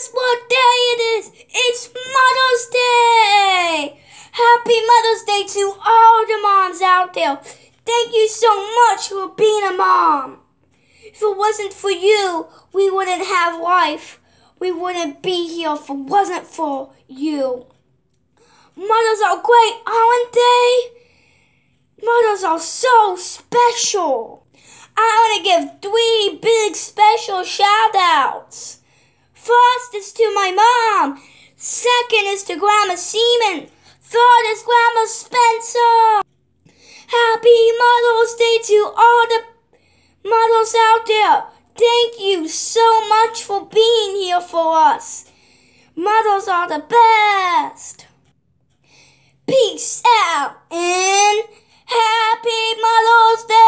Guess what day it is? It's Mother's Day! Happy Mother's Day to all the moms out there. Thank you so much for being a mom. If it wasn't for you, we wouldn't have life. We wouldn't be here if it wasn't for you. Mothers are great, aren't they? Mothers are so special. I want to give three big special shout outs. First is to my mom. Second is to Grandma Seaman. Third is Grandma Spencer. Happy Mother's Day to all the mothers out there. Thank you so much for being here for us. Mothers are the best. Peace out and Happy Mother's Day!